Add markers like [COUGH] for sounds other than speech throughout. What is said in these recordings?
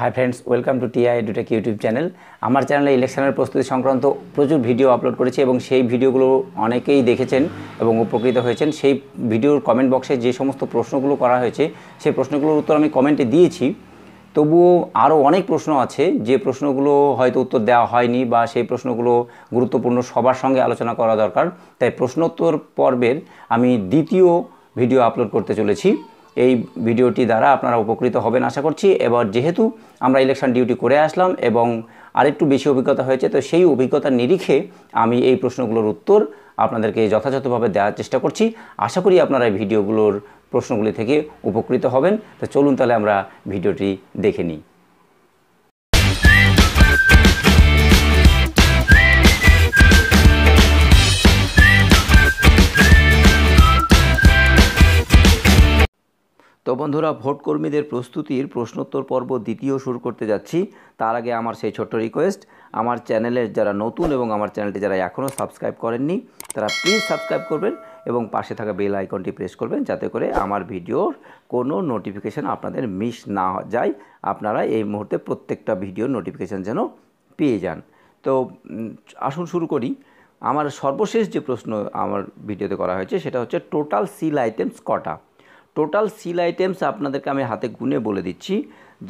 Hi friends welcome to TI Edutech YouTube channel আমার চ্যানেলে ইলেকশনের প্রস্তুতি সংক্রান্ত প্রচুর ভিডিও আপলোড করেছি এবং সেই ভিডিওগুলো অনেকেই দেখেছেন এবং উপকৃত হয়েছেন। সেই ভিডিওর কমেন্ট বক্সে যে সমস্ত প্রশ্নগুলো করা হয়েছে, সেই প্রশ্নগুলোর উত্তর আমি কমেন্টে দিয়েছি। তবুও আরও অনেক প্রশ্ন আছে, যে প্রশ্নগুলো হয়তো উত্তর দেওয়া হয়নি বা সেই প্রশ্নগুলো গুরুত্বপূর্ণ সবার সঙ্গে আলোচনা করা দরকার। তাই প্রশ্নোত্তর পর্বের আমি দ্বিতীয় ভিডিও আপলোড করতে চলেছি। এই ভিডিওটি দ্বারা আপনারা উপকৃত হবেন আশা করছি। এবার যেহেতু আমরা ইলেকশন ডিউটি করে আসলাম এবং আরেকটু বেশি অভিজ্ঞতা হয়েছে, তো সেই অভিজ্ঞতার নিরিখে আমি এই প্রশ্নগুলোর উত্তর আপনাদেরকে যথাযথভাবে দেওয়ার চেষ্টা করছি। আশা করি আপনারা এই ভিডিওগুলোর প্রশ্নগুলি থেকে উপকৃত হবেন। তো চলুন তাহলে আমরা ভিডিওটি দেখে নিই। তো বন্ধুরা ভোট কর্মীদের প্রস্তুতির প্রশ্নোত্তর পর্ব দ্বিতীয় শুরু করতে যাচ্ছি। তার আগে আমার সেই ছোট্ট রিকোয়েস্ট আমার চ্যানেলের যারা নতুন এবং আমার চ্যানেলটি যারা এখনও সাবস্ক্রাইব করেননি, তারা প্লিজ সাবস্ক্রাইব করবেন এবং পাশে থাকা বেল আইকনটি প্রেস করবেন, যাতে করে আমার ভিডিওর কোনো নোটিফিকেশান আপনাদের মিস না যায়। আপনারা এই মুহূর্তে প্রত্যেকটা ভিডিওর নোটিফিকেশান যেন পেয়ে যান। তো আসুন শুরু করি। আমার সর্বশেষ যে প্রশ্ন আমার ভিডিওতে করা হয়েছে, সেটা হচ্ছে টোটাল সিল আইটেমস কটা টোটাল সিল আইটেমস আপনাদেরকে আমি হাতে গুনে বলে দিচ্ছি।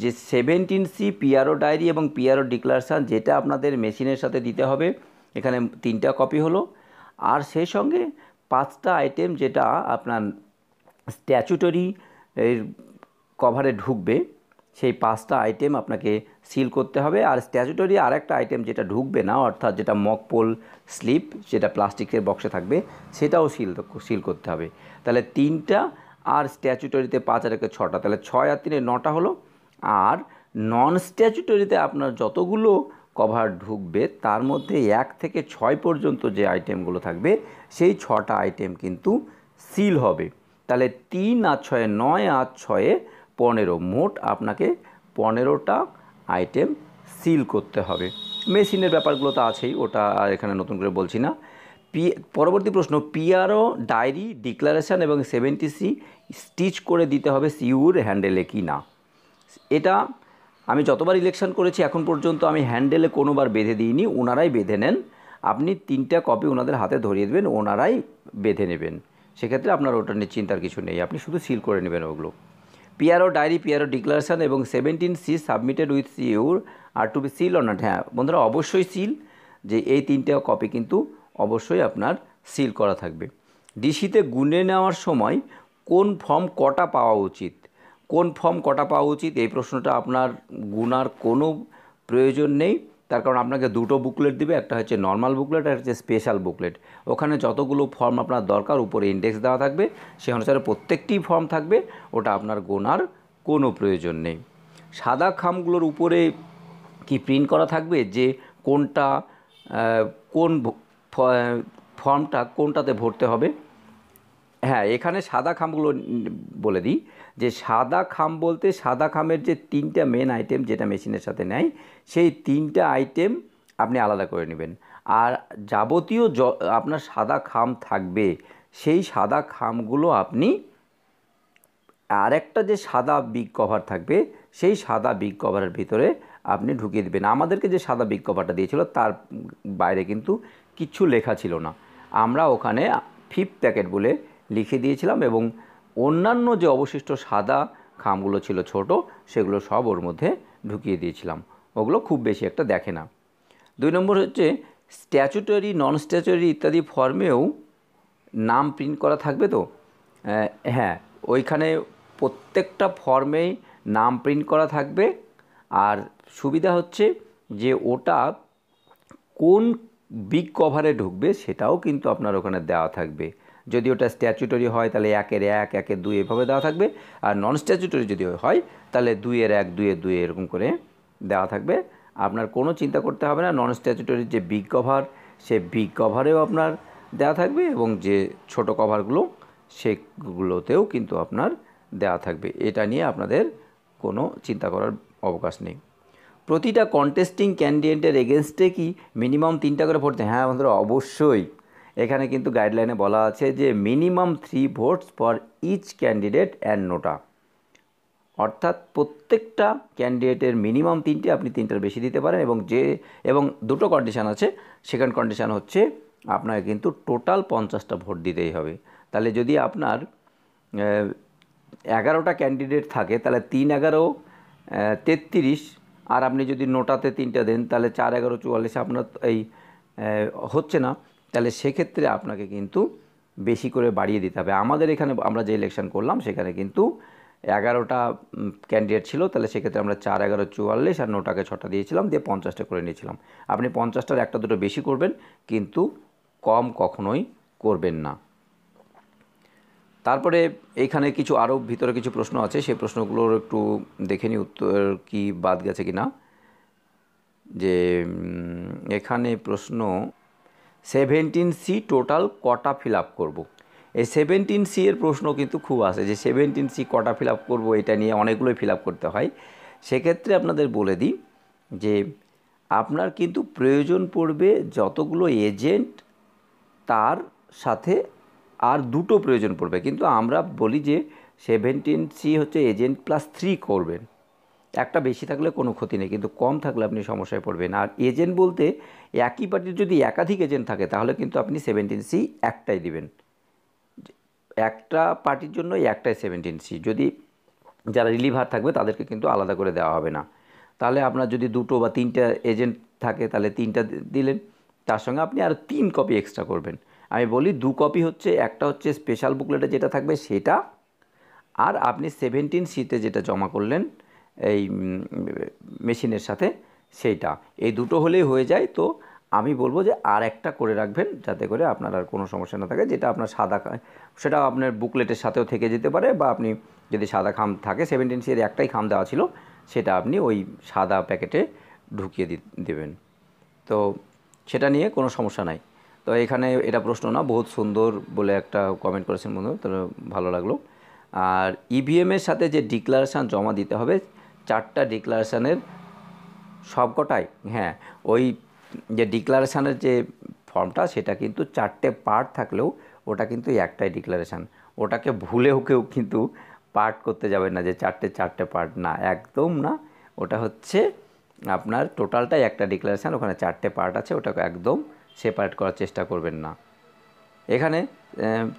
যে সেভেন্টিন সি পিআরও ডায়েরি এবং পিআরও ডিক্লারেশান যেটা আপনাদের মেশিনের সাথে দিতে হবে, এখানে তিনটা কপি হলো। আর সেই সঙ্গে পাঁচটা আইটেম যেটা আপনার স্ট্যাচুটরি কভারে ঢুকবে, সেই পাঁচটা আইটেম আপনাকে সিল করতে হবে। আর স্ট্যাচুটরি আর একটা আইটেম যেটা ঢুকবে না, অর্থাৎ যেটা মকপোল স্লিপ যেটা প্লাস্টিকের বক্সে থাকবে, সেটাও সিল সিল করতে হবে। তাহলে তিনটা আর স্ট্যাচুটরিতে পাঁচ আর একে ছটা। তাহলে ছয় আর তিনে নটা হলো। আর নন স্ট্যাচুটরিতে আপনার যতগুলো কভার ঢুকবে, তার মধ্যে এক থেকে ছয় পর্যন্ত যে আইটেমগুলো থাকবে, সেই ছটা আইটেম কিন্তু সিল হবে। তাহলে তিন আর ছয়ে নয় আর ছয়ে পনেরো, মোট আপনাকে পনেরোটা আইটেম সিল করতে হবে। মেশিনের ব্যাপারগুলো তো আছেই, ওটা আর এখানে নতুন করে বলছি না। পি, পরবর্তী প্রশ্ন, পিআরও ডায়েরি, ডিক্লারেশান এবং সেভেন্টি সি স্টিচ করে দিতে হবে সিউর হ্যান্ডেলে কি না? এটা আমি যতবার ইলেকশন করেছি, এখন পর্যন্ত আমি হ্যান্ডেলে কোনোবার বেঁধে দিইনি, ওনারাই বেঁধে নেন। আপনি তিনটা কপি ওনাদের হাতে ধরিয়ে দেবেন, ওনারাই বেঁধে নেবেন। সেক্ষেত্রে আপনার ওটা নিয়ে চিন্তার কিছু নেই, আপনি শুধু সিল করে নেবেন ওগুলো। পিআরও ডায়েরি, পিআরও ডিক্লারেশান এবং seventeen C submitted with sure are to be seal or not. হ্যাঁ বন্ধুরা, অবশ্যই সিল যে এই তিনটে কপি কিন্তু অবশ্যই আপনার সিল করা থাকবে। ডিসিতে গুনে নেওয়ার সময় কোন ফর্ম কটা পাওয়া উচিত? কোন ফর্ম কটা পাওয়া উচিত? এই প্রশ্নটা আপনার গুনার কোনো প্রয়োজন নেই। তার কারণ আপনাকে দুটো বুকলেট দিবে, একটা হচ্ছে নর্মাল বুকলেট আর হচ্ছে স্পেশাল বুকলেট ওখানে যতগুলো ফর্ম আপনার দরকার, উপরে ইন্ডেক্স দেওয়া থাকবে। সে অনুসারে প্রত্যেকটি ফর্ম থাকবে, ওটা আপনার গোনার কোনো প্রয়োজন নেই। সাদা খামগুলোর উপরে কি প্রিন্ট করা থাকবে? যে কোনটা কোন ফর্মটা কোনটাতে ভরতে হবে? হ্যাঁ এখানে সাদা খামগুলো বলে দিই, যে সাদা খাম বলতে সাদা খামের যে তিনটা মেন আইটেম যেটা মেশিনের সাথে নেয়, সেই তিনটা আইটেম আপনি আলাদা করে নেবেন। আর যাবতীয় জ, আপনার সাদা খাম থাকবে, সেই সাদা খামগুলো আপনি আরেকটা যে সাদা বিগ কভার থাকবে, সেই সাদা বিগ কভারের ভিতরে আপনি ঢুকিয়ে দেবেন। আমাদেরকে যে সাদা বিগ কভারটা দিয়েছিল, তার বাইরে কিন্তু কিচ্ছু লেখা ছিল না। আমরা ওখানে ফিফ প্যাকেট বলে লিখে দিয়েছিলাম এবং অন্যান্য যে অবশিষ্ট সাদা খামগুলো ছিল ছোট, সেগুলো সব ওর মধ্যে ঢুকিয়ে দিয়েছিলাম। ওগুলো খুব বেশি একটা দেখে না। দুই নম্বর হচ্ছে স্ট্যাচুটারি নন স্ট্যাচুটারি ইত্যাদি ফর্মেও নাম প্রিন্ট করা থাকবে তো? হ্যাঁ ওইখানে প্রত্যেকটা ফর্মেই নাম প্রিন্ট করা থাকবে। আর সুবিধা হচ্ছে যে ওটা কোন বিগ কভারে ঢুকবে, সেটাও কিন্তু আপনার ওখানে দেওয়া থাকবে। যদি ওটা স্ট্যাচুটরি হয়, তাহলে একের এক, একের দুই এভাবে দেওয়া থাকবে। আর নন স্ট্যাচুটরি যদি হয়, তাহলে দুইয়ের এক, দুইয়ের দুই এরকম করে দেওয়া থাকবে। আপনার কোনো চিন্তা করতে হবে না নন স্ট্যাচুটরির যে বিগ কভার সে বিগ কভারেও আপনার দেওয়া থাকবে এবং যে ছোট কভারগুলো সেগুলোতেও কিন্তু আপনার দেওয়া থাকবে। এটা নিয়ে আপনাদের কোনো চিন্তা করার অবকাশ নেই। প্রতিটা কন্টেস্টিং ক্যান্ডিডেটের এগেনস্টে কি মিনিমাম তিনটা করে ভোট হ্যাঁ বন্ধুরা, অবশ্যই। এখানে কিন্তু গাইডলাইনে বলা আছে যে minimum three votes for each candidate and NOTA অর্থাৎ প্রত্যেকটা ক্যান্ডিডেটের মিনিমাম তিনটে আপনি তিনটার বেশি দিতে পারেন এবং যে, এবং দুটো কন্ডিশান আছে। সেকেন্ড কন্ডিশান হচ্ছে আপনাকে কিন্তু টোটাল পঞ্চাশটা ভোট দিতেই হবে। তাহলে যদি আপনার এগারোটা ক্যান্ডিডেট থাকে, তাহলে তিন এগারো তেত্রিশ আর আপনি যদি নোটাতে তিনটা দেন, তাহলে চার এগারো চুয়াল্লিশ আপনার এই হচ্ছে না। তাহলে সেক্ষেত্রে আপনাকে কিন্তু বেশি করে বাড়িয়ে দিতে হবে। আমাদের এখানে আমরা যে ইলেকশন করলাম, সেখানে কিন্তু এগারোটা ক্যান্ডিডেট ছিল। তাহলে সেক্ষেত্রে আমরা চার এগারো চুয়াল্লিশ আর নোটাকে ছটা দিয়েছিলাম, দিয়ে পঞ্চাশটা করে নিয়েছিলাম। আপনি পঞ্চাশটার একটা দুটো বেশি করবেন, কিন্তু কম কখনোই করবেন না। তারপরে এইখানে কিছু আরও ভিতরে কিছু প্রশ্ন আছে, সেই প্রশ্নগুলোর একটু দেখে নিই উত্তর কি বাদ গেছে কি না যে এখানে প্রশ্ন, সেভেন্টিন সি টোটাল কটা ফিল আপ করব? এই সেভেন্টিন সি এর প্রশ্ন কিন্তু খুব আসে যে সেভেন্টিন সি কটা ফিল আপ করব এটা নিয়ে অনেকগুলোই ফিল আপ করতে হয়। সেক্ষেত্রে আপনাদের বলে দিই যে, আপনার কিন্তু প্রয়োজন পড়বে যতগুলো এজেন্ট তার সাথে আর দুটো প্রয়োজন পড়বে। কিন্তু আমরা বলি যে সেভেন্টিন সি হচ্ছে এজেন্ট প্লাস থ্রি করবেন একটা বেশি থাকলে কোনো ক্ষতি নেই, কিন্তু কম থাকলে আপনি সমস্যায় পড়বেন। আর এজেন্ট বলতে একই পার্টির যদি একাধিক এজেন্ট থাকে, তাহলে কিন্তু আপনি সেভেন্টিন সি একটাই দিবেন। একটা পার্টির জন্য একটাই সেভেন্টিন সি যদি যারা রিলিভার থাকবে, তাদেরকে কিন্তু আলাদা করে দেওয়া হবে না। তাহলে আপনার যদি দুটো বা তিনটা এজেন্ট থাকে, তাহলে তিনটা দিলেন, তার সঙ্গে আপনি আর তিন কপি এক্সট্রা করবেন। আমি বলি দু কপি হচ্ছে, একটা হচ্ছে স্পেশাল বুকলেটে যেটা থাকবে সেটা। আর আপনি সেভেন্টিন সিতে যেটা জমা করলেন, এই মেশিনের সাথে সেইটা। এই দুটো হলেই হয়ে যায়, তো আমি বলব যে আর একটা করে রাখবেন যাতে করে আপনার আর কোনো সমস্যা না থাকে, যেটা আপনার সাদা সেটা আপনার বুকলেটের সাথেও থেকে যেতে পারে, বা আপনি যদি সাদা খাম থাকে সেভেন্টিন সির একটাই খাম দেওয়া ছিল, সেটা আপনি ওই সাদা প্যাকেটে ঢুকিয়ে দেবেন। তো সেটা নিয়ে কোনো সমস্যা নাই। তো এখানে এটা প্রশ্ন না, বহুত সুন্দর বলে একটা কমেন্ট করেছেন বন্ধু, তো ভালো লাগল। আর ইভিএমের সাথে যে ডিক্লারেশান জমা দিতে হবে, চারটা ডিক্লারেশানের সবকটাই হ্যাঁ ওই যে ডিক্লারেশানের যে ফর্মটা সেটা কিন্তু চারটে পার্ট থাকলেও ওটা কিন্তু একটাই ডিক্লারেশান ওটাকে ভুলেও কেউ কিন্তু পার্ট করতে যাবে না যে চারটে চারটে পার্ট না, একদম না। ওটা হচ্ছে আপনার টোটালটাই একটা ডিক্লারেশান ওখানে চারটে পার্ট আছে, ওটাকে একদম সেপারেট করার চেষ্টা করবেন না। এখানে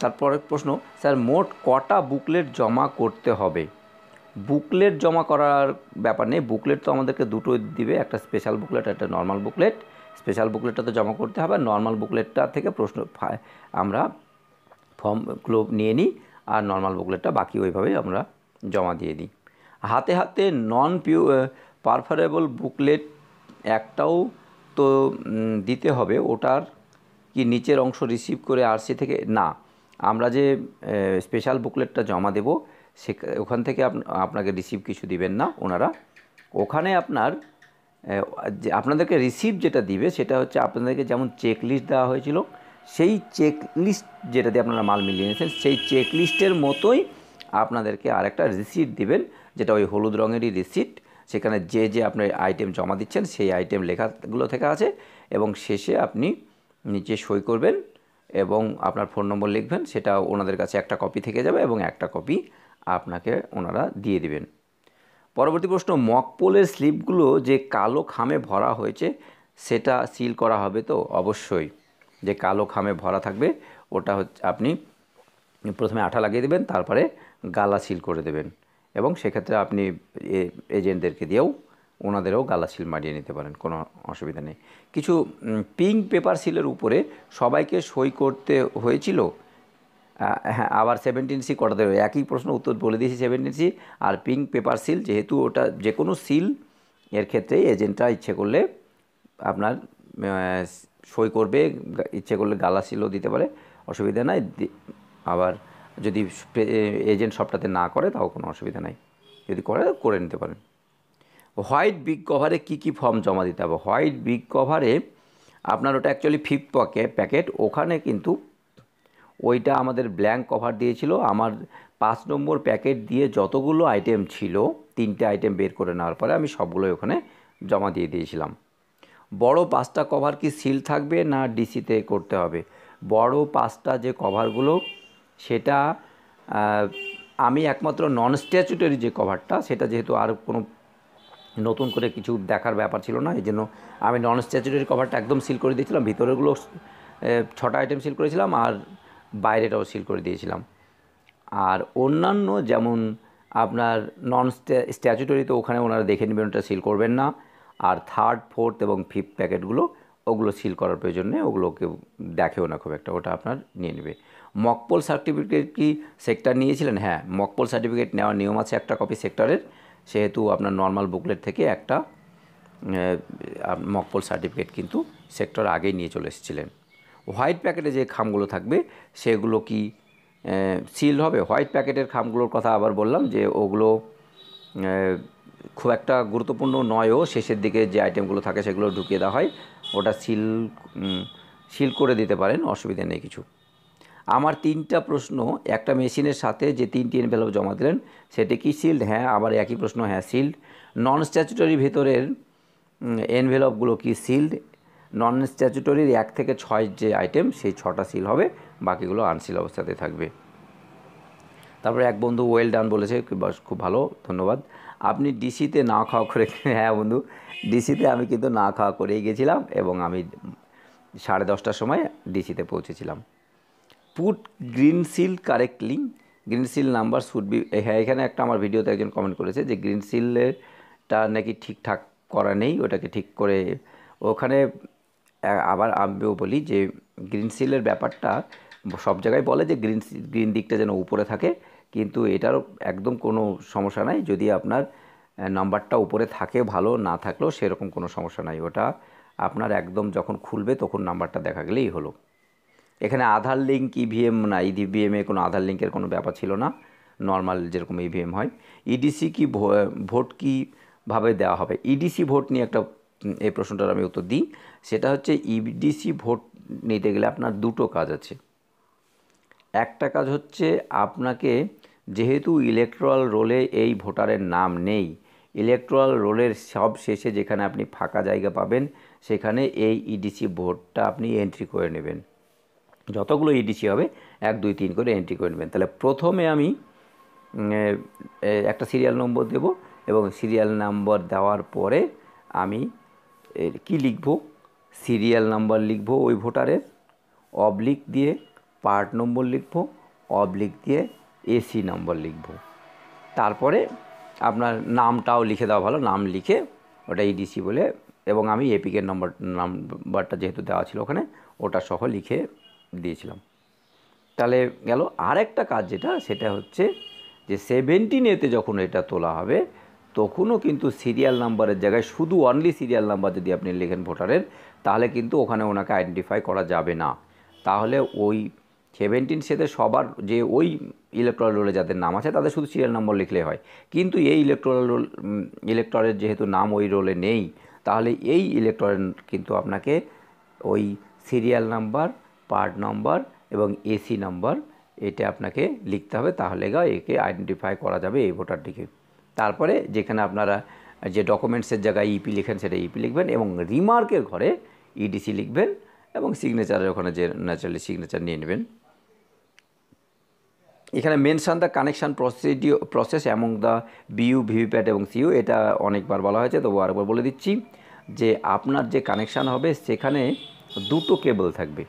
তারপরে প্রশ্ন, স্যার, মোট কটা বুকলেট জমা করতে হবে? বুকলেট জমা করার ব্যাপার নেই, বুকলেট তো আমাদেরকে দুটো দিবে, একটা স্পেশাল বুকলেট, একটা নর্মাল বুকলেট। স্পেশাল বুকলেটটা তো জমা করতে হবে, আর নর্মাল বুকলেটটা থেকে প্রশ্ন আমরা ফর্মগুলো নিয়ে নিই, আর নর্মাল বুকলেটটা বাকি ওইভাবেই আমরা জমা দিয়ে দিই। হাতে হাতে নন পিউ পারফারেবল বুকলেট একটাও তো দিতে হবে, ওটার কি নিচের অংশ রিসিভ করে আরসি থেকে? না। আমরা যে স্পেশাল বুকলেটটা জমা দেব সে ওখান থেকে আপনাকে রিসিভ কিছু দিবেন না ওনারা। ওখানে আপনার যে, আপনাদেরকে রিসিভ যেটা দিবে, সেটা হচ্ছে আপনাদেরকে যেমন চেক লিস্ট দেওয়া হয়েছিল, সেই চেক লিস্ট যেটা দিয়ে আপনারা মাল মিলিয়ে নিয়েছেন, সেই চেক লিস্টের মতোই আপনাদেরকে আরেকটা রিসিট দিবেন, যেটা ওই হলুদ রঙেরই রিসিট সেখানে যে যে আপনার আইটেম জমা দিচ্ছেন, সেই আইটেম লেখাগুলো থেকে আছে এবং শেষে আপনি নিচে সই করবেন এবং আপনার ফোন নম্বর লিখবেন, সেটা ওনাদের কাছে একটা কপি থেকে যাবে এবং একটা কপি আপনাকে ওনারা দিয়ে দিবেন। পরবর্তী প্রশ্ন মকপোলের স্লিপগুলো যে কালো খামে ভরা হয়েছে, সেটা সিল করা হবে তো? অবশ্যই। যে কালো খামে ভরা থাকবে, ওটা হচ্ছে আপনি প্রথমে আঠা লাগিয়ে দেবেন, তারপরে গালা সিল করে দেবেন। এবং সেক্ষেত্রে আপনি এজেন্টদেরকে দিয়েও ওনাদেরও গালা সিল মারিয়ে নিতে পারেন, কোনো অসুবিধা নেই। কিছু পিঙ্ক পেপার সিলের উপরে সবাইকে সই করতে হয়েছিল হ্যাঁ আবার সেভেন্টিন সি কটা দেবে একই প্রশ্ন উত্তর বলে দিয়েছি সেভেন্টিন সি আর পিঙ্ক পেপার সিল, যেহেতু ওটা যে কোনো সিল, এর ক্ষেত্রে এজেন্টরা ইচ্ছে করলে আপনার সই করবে ইচ্ছে করলে গালা সিলও দিতে পারে, অসুবিধা নাই আবার যদি এজেন্ট সবটাতে না করে, তাও কোনো অসুবিধা নাই। যদি করে করে নিতে পারেন। হোয়াইট বিগ কভারে কি কি ফর্ম জমা দিতে হবে? হোয়াইট বিগ কভারে আপনার ওটা অ্যাকচুয়ালি ফিফথ পকে প্যাকেট ওখানে কিন্তু ওইটা আমাদের ব্ল্যাঙ্ক কভার দিয়েছিল। আমার পাঁচ নম্বর প্যাকেট দিয়ে যতগুলো আইটেম ছিল, তিনটে আইটেম বের করে নেওয়ার পরে আমি সবগুলোই ওখানে জমা দিয়ে দিয়েছিলাম। বড় পাঁচটা কভার কি সিল থাকবে না ডিসিতে করতে হবে? বড় পাঁচটা যে কভারগুলো সেটা আমি একমাত্র নন স্ট্যাচুটারি যে কভারটা সেটা যেহেতু আর কোনো নতুন করে কিছু দেখার ব্যাপার ছিল না এই জন্য আমি নন স্ট্যাচুটারি কভারটা একদম সিল করে দিয়েছিলাম ভিতরেগুলো ছটা আইটেম সিল করেছিলাম আর বাইরেটাও সিল করে দিয়েছিলাম। আর অন্যান্য যেমন আপনার নন স্ট্যাচুটরি তো ওখানে ওনারা দেখে নেবেন, ওটা সিল করবেন না, আর থার্ড ফোর্থ এবং ফিফথ প্যাকেটগুলো ওগুলো সিল করার প্রয়োজন নেই, ওগুলো কেউ দেখেও না খুব একটা, ওটা আপনার নিয়ে নেবে। মকপল সার্টিফিকেট কি সেক্টর নিয়েছিলেন? হ্যাঁ মকপল সার্টিফিকেট নেওয়ার নিয়ম আছে একটা কপি সেক্টরের, সেহেতু আপনার নর্মাল বুকলেট থেকে একটা মকপল সার্টিফিকেট কিন্তু সেক্টর আগেই নিয়ে চলে এসেছিলেন। হোয়াইট প্যাকেটে যে খামগুলো থাকবে, সেগুলো কি সিল হবে? হোয়াইট প্যাকেটের খামগুলোর কথা আবার বললাম যে ওগুলো খুব একটা গুরুত্বপূর্ণ নয়ও, শেষের দিকে যে আইটেমগুলো থাকে সেগুলো ঢুকিয়ে দেওয়া হয়, ওটা সিল সিল করে দিতে পারেন, অসুবিধা নেই কিছু। আমার তিনটা প্রশ্ন, একটা মেশিনের সাথে যে তিনটি এনভেলপ জমা দিলেন, সেটি কি সিল্ড হ্যাঁ আবার একই প্রশ্ন হ্যাঁ সিল্ড নন স্ট্যাচুটরি ভেতরের এনভেলপগুলো কি সিল্ড নন স্ট্যাচুটরির এক থেকে ছয় যে আইটেম সেই ছটা সিল হবে, বাকিগুলো আনসিল অবস্থাতে থাকবে। তারপরে এক বন্ধু ওয়েল ডান বলেছে খুব ভালো, ধন্যবাদ। আপনি ডিসিতে না খাওয়া করে হ্যাঁ বন্ধু ডিসিতে আমি কিন্তু না খাওয়া করেই গেছিলাম এবং আমি সাড়ে দশটার সময় ডিসিতে পৌঁছেছিলাম। Put green seal correctly green seal number should be হ্যাঁ এখানে একটা আমার ভিডিওতে একজন কমেন্ট করেছে যে গ্রিন সিলেরটা নাকি ঠিকঠাক করা নেই, ওটাকে ঠিক করে ওখানে আবার আমিও বলি যে গ্রিন সিলের ব্যাপারটা সব জায়গায় বলে যে গ্রিন গ্রিন দিকটা যেন উপরে থাকে, কিন্তু এটার একদম কোনো সমস্যা নাই। যদি আপনার নাম্বারটা উপরে থাকে ভালো, না থাকলেও সেরকম কোনো সমস্যা নাই। ওটা আপনার একদম যখন খুলবে তখন নাম্বারটা দেখা গেলেই হলো। এখানে আধার লিঙ্ক ইভিএম না ইভিএমে কোনো আধার লিঙ্কের কোনো ব্যাপার ছিল না। নর্মাল যেরকম ইভিএম হয়। ইডিসি কি ভো- ভোট কীভাবে দেওয়া হবে? ইডিসি ভোট নিয়ে একটা এই প্রশ্নটার আমি উত্তর দিই। সেটা হচ্ছে ইডিসি ভোট নিতে গেলে আপনার দুটো কাজ আছে। একটা কাজ হচ্ছে আপনাকে যেহেতু ইলেকট্রাল রোলে এই ভোটারের নাম নেই ইলেকট্রাল রোলের সব শেষে যেখানে আপনি ফাঁকা জায়গা পাবেন, সেখানে এই ইডিসি ভোটটা আপনি এন্ট্রি করে নেবেন। যতগুলো ইডিসি হবে, এক, দুই, তিন করে এন্ট্রি করে নেবেন। তাহলে প্রথমে আমি একটা সিরিয়াল নম্বর দেব এবং সিরিয়াল নাম্বার দেওয়ার পরে আমি কি লিখব? সিরিয়াল নাম্বার লিখব ওই ভোটারের অবলিক দিয়ে পার্ট নম্বর লিখব অবলিক দিয়ে এসি নম্বর লিখব। তারপরে আপনার নামটাও লিখে দেওয়া ভালো, নাম লিখে ওটা ইডিসি বলে, এবং আমি এপিকের নম্বর নাম্বারটা যেহেতু দেওয়া ছিল ওখানে, ওটা সহ লিখে দিয়েছিলাম। তাহলে গেল আরেকটা কাজ যেটা, সেটা হচ্ছে যে সেভেন্টিন এতে যখন এটা তোলা হবে, তখনও কিন্তু সিরিয়াল নাম্বারের জায়গায় শুধু অনলি সিরিয়াল নাম্বার যদি আপনি লেখেন ভোটারের, তাহলে কিন্তু ওখানে ওনাকে আইডেন্টিফাই করা যাবে না। তাহলে ওই সেভেন্টিন সেতে সবার যে ওই ইলেকট্রাল রোলে যাদের নাম আছে, তাদের শুধু সিরিয়াল নম্বর লিখলে হয়। কিন্তু এই ইলেকট্রাল রোল ইলেকট্রনের যেহেতু নাম ওই রোলে নেই, তাহলে এই ইলেকট্রন কিন্তু আপনাকে ওই সিরিয়াল নাম্বার পার্ট নম্বর এবং এসি নাম্বার, এটা আপনাকে লিখতে হবে, তাহলে গা একে আইডেন্টিফাই করা যাবে এই ভোটারটিকে। তারপরে যেখানে আপনারা যে ডকুমেন্টসের জায়গায় ইপি লিখেন, সেটা ইপি লিখবেন এবং রিমার্কের ঘরে ইডিসি লিখবেন এবং সিগনেচারের ওখানে যে ন্যাচারালি সিগনেচার নিয়ে নেবেন। এখানে mention the connection procedure process among the BU VVPAT এবং সিইউ এটা অনেকবার বলা হয়েছে তবু আরেকবার বলে দিচ্ছি যে আপনার যে কানেকশান হবে, সেখানে দুটো কেবল থাকবে।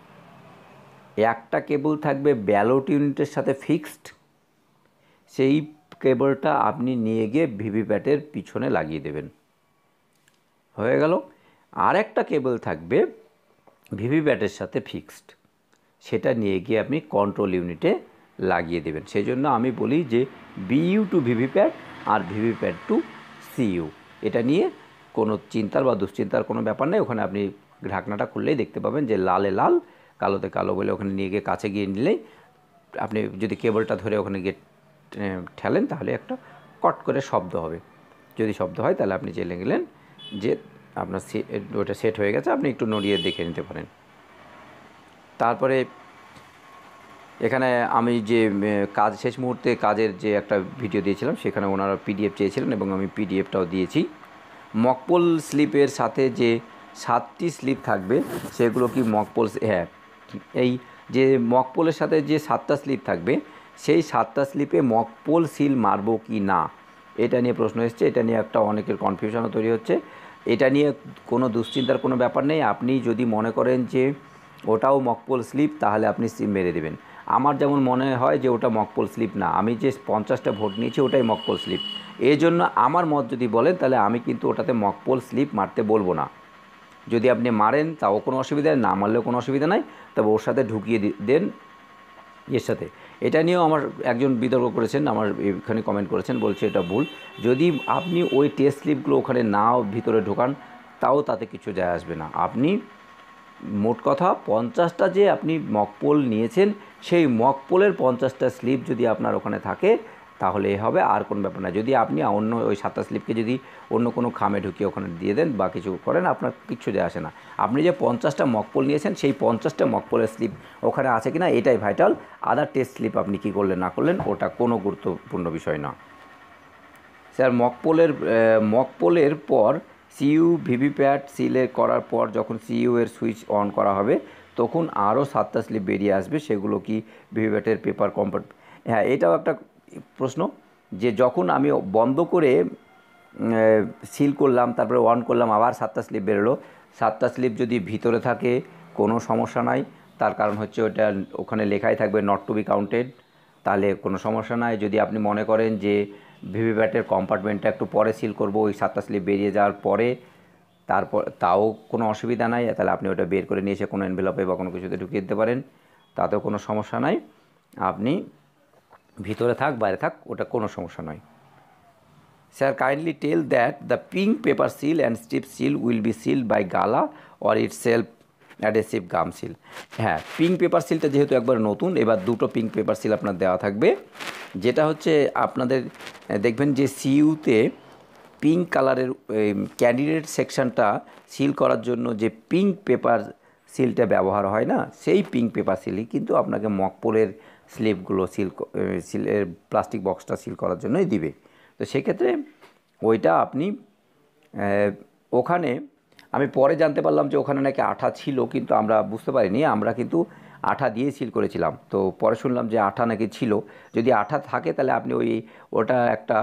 একটা কেবল থাকবে ব্যালট ইউনিটের সাথে ফিক্সড। সেই কেবলটা আপনি নিয়ে গিয়ে ভিভিপ্যাটের পিছনে লাগিয়ে দেবেন। হয়ে গেল। আর একটা কেবল থাকবে ভিভিপ্যাটের সাথে ফিক্সড। সেটা নিয়ে গিয়ে আপনি কন্ট্রোল ইউনিটে লাগিয়ে দেবেন। সেই জন্য আমি বলি যে বিইউ টু ভিভিপ্যাট আর ভিভিপ্যাট টু সিইউ। এটা নিয়ে কোনো চিন্তার বা দুশ্চিন্তার কোনো ব্যাপার নেই। ওখানে আপনি ঢাকনাটা খুললেই দেখতে পাবেন যে লালে লাল কালোতে কালো বলে ওখানে নিয়ে গিয়ে কাছে গিয়ে নিলেই আপনি যদি কেবলটা ধরে ওখানে গিয়ে ঠেলেন তাহলে একটা কট করে শব্দ হবে। যদি শব্দ হয় তাহলে আপনি জেনে গেলেন যে আপনার ওটা সেট হয়ে গেছে, আপনি একটু নড়িয়ে দেখে নিতে পারেন। তারপরে এখানে আমি যে কাজ, শেষ মুহূর্তে কাজের যে একটা ভিডিও দিয়েছিলাম, সেখানে ওনারা পিডিএফ চেয়েছিলেন এবং আমি পিডিএফটাও দিয়েছি। মকপল স্লিপের সাথে যে সাতটি স্লিপ থাকবে, সেগুলো কি মকপল হ্যাঁ এই যে মকপোলের সাথে যে সাতটা স্লিপ থাকবে, সেই সাতটা স্লিপে মকপোল সিল মারবো কি না? এটা নিয়ে প্রশ্ন এসছে, এটা নিয়ে একটা অনেকের কনফিউশনও তৈরি হচ্ছে। এটা নিয়ে কোনো দুশ্চিন্তার কোনো ব্যাপার নেই। আপনি যদি মনে করেন যে ওটাও মকপোল স্লিপ তাহলে আপনি সিম মেরে দেবেন। আমার যেমন মনে হয় যে ওটা মকপোল স্লিপ না। আমি যে পঞ্চাশটা ভোট নিয়েছি, ওটাই মকপোল স্লিপ এই জন্য আমার মত যদি বলেন, তাহলে আমি কিন্তু ওটাতে মকপোল স্লিপ মারতে বলব না। যদি আপনি মারেন, তাও কোনো অসুবিধা না মারলেও কোনো অসুবিধা নাই। তবে ওর সাথে ঢুকিয়ে দেন এর সাথে। এটা নিয়েও আমার একজন বিতর্ক করেছেন, আমার এখানে কমেন্ট করেছেন, বলছে এটা ভুল। যদি আপনি ওই টেস্ট স্লিপগুলো ওখানে নাও ভিতরে ঢোকান, তাও তাতে কিছু যায় আসবে না। আপনি মোট কথা পঞ্চাশটা যে আপনি মকপোল নিয়েছেন, সেই মকপোলের পঞ্চাশটা স্লিপ যদি আপনার ওখানে থাকে তাহলে এ হবে, আর কোনো ব্যাপার না। যদি আপনি অন্য ওই সাতটা স্লিপকে যদি অন্য কোনো খামে ঢুকিয়ে ওখানে দিয়ে দেন বা কিছু করেন, আপনার কিচ্ছু যায় আসে না। আপনি যে পঞ্চাশটা মকপোল নিয়েছেন, সেই পঞ্চাশটা মকপোলের স্লিপ ওখানে আছে কি না এটাই ভাইটাল আদার টেস্ট স্লিপ আপনি কী করলেন, না করলেন, ওটা কোনো গুরুত্বপূর্ণ বিষয় না। স্যার মকপোলের মকপোলের পর সিইউ ভিভিপ্যাট সিলে করার পর যখন সিইউ এর সুইচ অন করা হবে, তখন আরও সাতটা স্লিপ বেরিয়ে আসবে, সেগুলো কি ভিভিপ্যাটের পেপার কম্পার্ট হ্যাঁ এটাও একটা প্রশ্ন যে যখন আমি বন্ধ করে সিল করলাম, তারপরে অন করলাম, আবার সাতটা স্লিপ বেরোলো। সাতটা স্লিপ যদি ভিতরে থাকে, কোনো সমস্যা নাই। তার কারণ হচ্ছে ওটা ওখানে লেখাই থাকবে নট টু বি কাউন্টেড তাহলে কোনো সমস্যা নাই। যদি আপনি মনে করেন যে ভিভিপ্যাটের কম্পার্টমেন্টটা একটু পরে সিল করব, ওই সাতটা স্লিপ বেরিয়ে যাওয়ার পরে তারপর তাও কোনো অসুবিধা নাই, তাহলে আপনি ওটা বের করে নিয়ে এসে কোনো এনভেলপে বা কোনো কিছুতে ঢুকিয়ে দিতে পারেন। তাতেও কোনো সমস্যা নাই। আপনি ভিতরে থাক, বাইরে থাক, ওটা কোনো সমস্যা নয়। Sir kindly tell that the pink paper seal and strip seal will be seal by গালা or itself adhesive gum seal হ্যাঁ পিঙ্ক পেপার সিলটা যেহেতু একবার নতুন, এবার দুটো পিঙ্ক পেপার সিল আপনার দেওয়া থাকবে। যেটা হচ্ছে আপনাদের দেখবেন যে সিইউতে পিঙ্ক কালারের ক্যান্ডিডেট সেকশনটা সিল করার জন্য যে পিঙ্ক পেপার সিলটা ব্যবহার হয় না, সেই পিঙ্ক পেপার সিলই কিন্তু আপনাকে মকপোলের স্লিপগুলো সিল সিলের প্লাস্টিক বক্সটা সিল করার জন্যই দিবে। তো সেক্ষেত্রে ওইটা আপনি ওখানে, আমি পরে জানতে পারলাম যে ওখানে নাকি আঠা ছিল, কিন্তু আমরা বুঝতে পারিনি। আমরা কিন্তু আঠা দিয়ে সিল করেছিলাম। তো পরে শুনলাম যে আঠা নাকি ছিল। যদি আঠা থাকে তাহলে আপনি ওই, ওটা একটা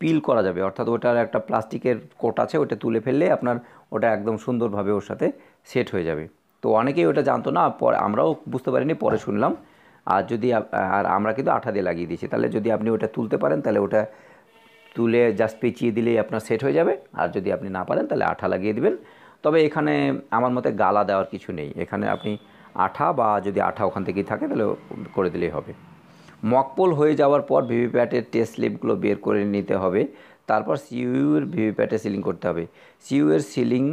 পিল করা যাবে। অর্থাৎ ওটার একটা প্লাস্টিকের কোট আছে, ওটা তুলে ফেললে আপনার ওটা একদম সুন্দরভাবে ওর সাথে সেট হয়ে যাবে। তো অনেকেই ওটা জানতো না, পরে আমরাও বুঝতে পারিনি, পরে শুনলাম। আর যদি আর আমরা কিন্তু আঠা দিয়ে লাগিয়ে দিয়েছি। তাহলে যদি আপনি ওটা তুলতে পারেন, তাহলে ওটা তুলে জাস্ট পেঁচিয়ে দিলেই আপনার সেট হয়ে যাবে। আর যদি আপনি না পারেন, তাহলে আঠা লাগিয়ে দিবেন। তবে এখানে আমার মতে গালা দেওয়ার কিছু নেই। এখানে আপনি আঠা বা যদি আঠা ওখান থেকেই থাকে, তাহলে করে দিলেই হবে। মকপোল হয়ে যাওয়ার পর ভিভিপ্যাটের টেস্ট স্লিপগুলো বের করে নিতে হবে। তারপর সিইউর ভিভিপ্যাটে সিলিং করতে হবে। সিইউ এর সিলিং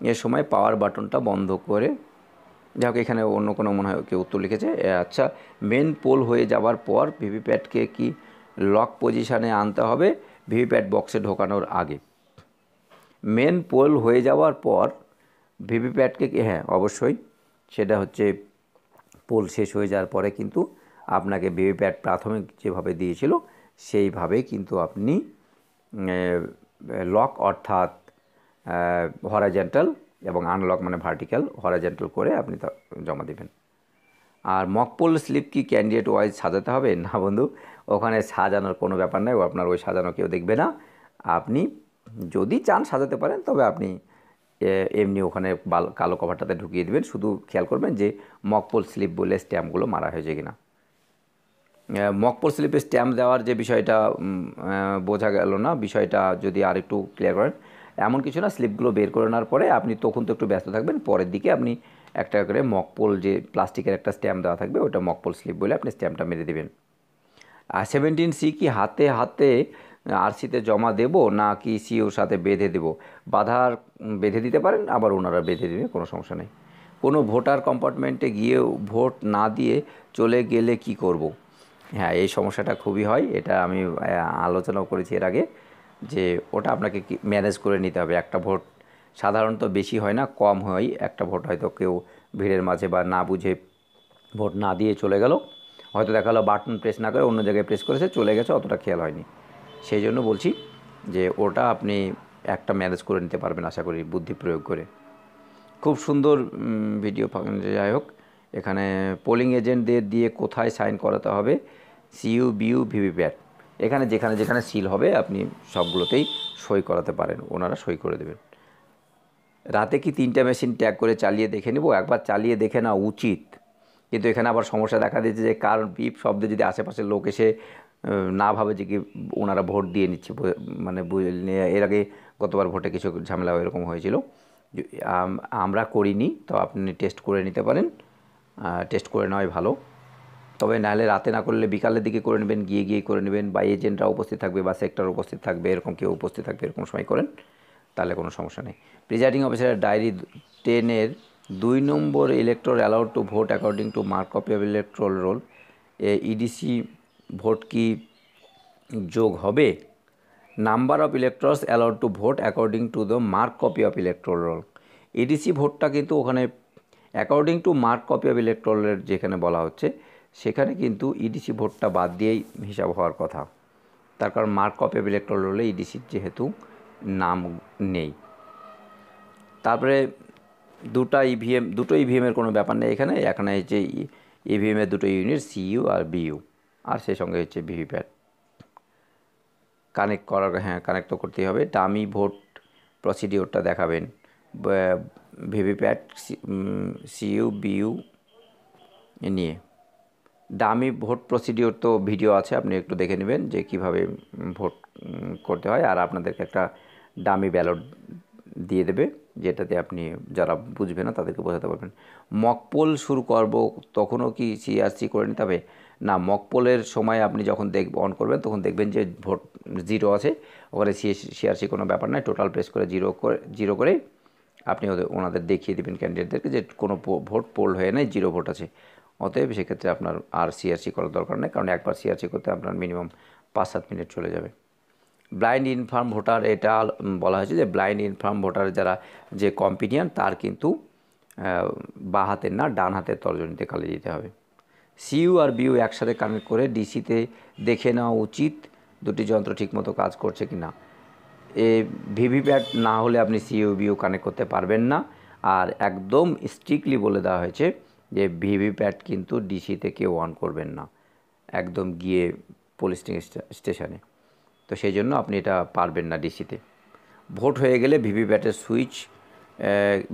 এর সময় পাওয়ার বাটনটা বন্ধ করে যাই এখানে অন্য কোনো মনে হয় কেউ উত্তর লিখেছে। আচ্ছা মেন পোল হয়ে যাওয়ার পর ভিভিপ্যাটকে কি লক পজিশানে আনতে হবে? ভিভিপ্যাট বক্সে ঢোকানোর আগে। মেন পোল হয়ে যাওয়ার পর ভিভিপ্যাটকে হ্যাঁ অবশ্যই, সেটা হচ্ছে পোল শেষ হয়ে যাওয়ার পরে কিন্তু আপনাকে ভিভিপ্যাট প্রাথমিক যেভাবে দিয়েছিল, সেইভাবেই কিন্তু আপনি লক অর্থাৎ হরাইজেন্টাল এবং আনলক মানে ভার্টিক্যাল হরাইজেন্টাল করে আপনি জমা দেবেন। আর মকপোল স্লিপ কি ক্যান্ডিডেট ওয়াইজ সাজাতে হবে? [LAUGHS] না বন্ধু, ওখানে সাজানোর কোনো ব্যাপার নেই, ও আপনার ওই সাজানো কেউ দেখবে না। আপনি যদি চান সাজাতে পারেন, তবে আপনি এমনি ওখানে কালো কভারটাতে ঢুকিয়ে দেবেন। শুধু খেয়াল করবেন যে মকপোল স্লিপ বলে স্ট্যাম্পগুলো মারা হয়েছে কিনা। মকপোল স্লিপে স্ট্যাম্প দেওয়ার যে বিষয়টা বোঝা গেল না। বিষয়টা যদি আর একটু ক্লিয়ার করেন এমন কিছু না, স্লিপগুলো বের করে নেওয়ার পরে আপনি তখন তো একটু ব্যস্ত থাকবেন, পরের দিকে আপনি একটা করে মকপোল যে প্লাস্টিকের একটা স্ট্যাম্প দেওয়া থাকবে ওটা মকপোল স্লিপ বলে আপনি স্ট্যাম্পটা মেরে দেবেন। আর সেভেন্টিন সি কি হাতে হাতে আরসিতে জমা দেব না কি সিওর সাথে বেঁধে দেব? বাধার বেঁধে দিতে পারেন, আবার ওনারা বেঁধে দেবে, কোনো সমস্যা নেই। কোনো ভোটার কম্পার্টমেন্টে গিয়েও ভোট না দিয়ে চলে গেলে কি করব। হ্যাঁ এই সমস্যাটা খুবই হয়, এটা আমি আলোচনাও করেছি এর আগে। যে ওটা আপনাকে ম্যানেজ করে নিতে হবে। একটা ভোট সাধারণত বেশি হয় না, কম হয়। একটা ভোট হয়তো কেউ ভিড়ের মাঝে বা না বুঝে ভোট না দিয়ে চলে গেল। হয়তো দেখা গেলো বাটন প্রেস না করে অন্য জায়গায় প্রেস করেছে, চলে গেছে, অতটা খেয়াল হয়নি। সেই জন্য বলছি যে ওটা আপনি একটা ম্যানেজ করে নিতে পারবেন আশা করি বুদ্ধি প্রয়োগ করে। খুব সুন্দর ভিডিও যাই হোক, এখানে পোলিং এজেন্টদের দিয়ে কোথায় সাইন করাতে হবে। সিইউ বিইউ ভিভিপ্যাট এখানে যেখানে যেখানে সিল হবে, আপনি সবগুলোতেই সই করাতে পারেন, ওনারা সই করে দেবেন। রাতে কি তিনটা মেশিন ট্যাগ করে চালিয়ে দেখে নেব? একবার চালিয়ে দেখে নেওয়া উচিত। কিন্তু এখানে আবার সমস্যা দেখা দিয়েছে যে কার বিপ শব্দে যদি আশেপাশের লোক এসে না ভাবে যে কি ওনারা ভোট দিয়ে নিচ্ছে মানে এর আগে গতবার ভোটে কিছু ঝামেলা এরকম হয়েছিল। আমরা করিনি, তো আপনি টেস্ট করে নিতে পারেন। টেস্ট করে নেওয়াই ভালো। তবে নাহলে রাতে না করলে বিকালের দিকে করে নেবেন, গিয়ে গিয়ে করে নেবেন বা এজেন্টরা উপস্থিত থাকবে বা সেক্টর উপস্থিত থাকবে, এরকম কেউ উপস্থিত থাকবে এরকম সময় করেন, তাহলে কোনো সমস্যা নেই। প্রিজাইডিং অফিসারের ডায়েরি টেনের দুই নম্বর ইলেক্ট্রোর allowed to vote according to mark of electoral roll A EDC vote কি যোগ হবে? Number of electors allowed to vote according to the mark copy of electoral roll EDC ভোটটা কিন্তু ওখানে according to mark copy of ইলেকট্রোলের যেখানে বলা হচ্ছে সেখানে কিন্তু ইডিসি ভোটটা বাদ দিয়েই হিসাব হওয়ার কথা। তার কারণ মার্ক কপি ইলেকট্রোল রোলে ইডিসির যেহেতু নাম নেই। তারপরে দুটা ইভিএম দুটো ইভিএমের কোনো ব্যাপার নেই এখানে। এখানে হচ্ছে ইভিএমের দুটো ইউনিট সিইউ আর বিইউ আর সেই সঙ্গে হচ্ছে ভিভিপ্যাট কানেক্ট করার হ্যাঁ কানেক্ট তো করতেই হবে। ডামি ভোট প্রসিডিওরটা দেখাবেন। ভিভিপ্যাট সিইউ বিইউ নিয়ে। ডামি ভোট প্রসিডিওর তো ভিডিও আছে, আপনি একটু দেখে নেবেন যে কীভাবে ভোট করতে হয়। আর আপনাদেরকে একটা ডামি ব্যালট দিয়ে দেবে, যেটাতে আপনি যারা বুঝবে না তাদেরকে বোঝাতে পারবেন। মকপোল শুরু করব, তখনও কি সিআরসি করে নিতে হবে? না মকপোলের সময় আপনি যখন দেখ অন করবেন, তখন দেখবেন যে ভোট জিরো আছে। ওখানে সিআরসি কোনো ব্যাপার নয় টোটাল প্রেস করে জিরো করে জিরো করে আপনি ওদের, ওনাদের দেখিয়ে দেবেন ক্যান্ডিডেটদেরকে যে কোনো ভোট পোল হয়ে নেই জিরো ভোট আছে। অতএব সেক্ষেত্রে আপনার আর সিআরসি করার দরকার নেই, কারণ একবার সিআরসি করতে আপনার মিনিমাম পাঁচ সাত মিনিট চলে যাবে। ব্লাইন্ড ইনফার্ম ভোটার এটা বলা হয়েছে যে ব্লাইন্ড ইনফার্ম ভোটার যারা যে কম্পিনিয়ন তার কিন্তু বাঁ হাতের না, ডান হাতের তর্জনীতে কালি দিতে হবে। সিইউ আর বিউ একসাথে কানেক্ট করে ডিসিতে দেখে নেওয়া উচিত, দুটি যন্ত্র ঠিকমতো কাজ করছে কি না এ, ভিভিপ্যাট না হলে আপনি সিইউ বিউ কানেক্ট করতে পারবেন না। আর একদম স্ট্রিক্টলি বলে দেওয়া হয়েছে যে ভিভিপ্যাট কিন্তু ডিসিতে কেউ অন করবেন না। একদম গিয়ে পুলিশ স্টেশনে তো সেই জন্য আপনি এটা পারবেন না ডিসিতে। ভোট হয়ে গেলে ভিভিপ্যাটের সুইচ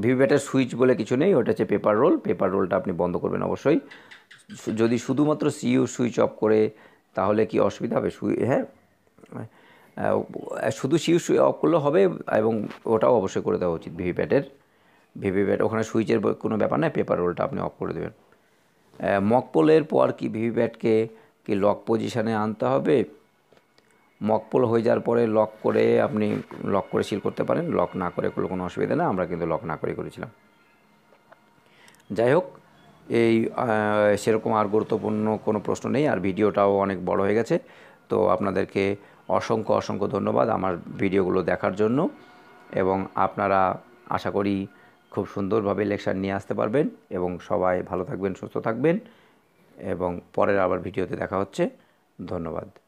ভিভিপ্যাটের সুইচ বলে কিছু নেই, ওটা হচ্ছে পেপার রোল পেপার রোলটা আপনি বন্ধ করবেন অবশ্যই। যদি শুধুমাত্র সিইউ সুইচ অফ করে, তাহলে কি অসুবিধা হবে? হ্যাঁ শুধু সিইউ অফ করলে হবে এবং ওটাও অবশ্যই করে দেওয়া উচিত ভিভিপ্যাটের। ভিভিপ্যাট ওখানে সুইচের কোনো ব্যাপার নয় পেপার রোলটা আপনি অফ করে দেবেন। মকপোলের পর কি ভিভিপ্যাটকে কি লক পজিশানে আনতে হবে? মকপোল হয়ে যাওয়ার পরে লক করে আপনি লক করে সিল করতে পারেন। লক না করে করলে কোনো অসুবিধা না আমরা কিন্তু লক না করে করেছিলাম। যাই হোক, এই সেরকম আর গুরুত্বপূর্ণ কোনো প্রশ্ন নেই, আর ভিডিওটাও অনেক বড় হয়ে গেছে। তো আপনাদেরকে অসংখ্য অসংখ্য ধন্যবাদ আমার ভিডিওগুলো দেখার জন্য। এবং আপনারা আশা করি খুব সুন্দরভাবে লেকচার নিয়ে আসতে পারবেন এবং সবাই ভালো থাকবেন, সুস্থ থাকবেন এবং পরের আবার ভিডিওতে দেখা হচ্ছে। ধন্যবাদ।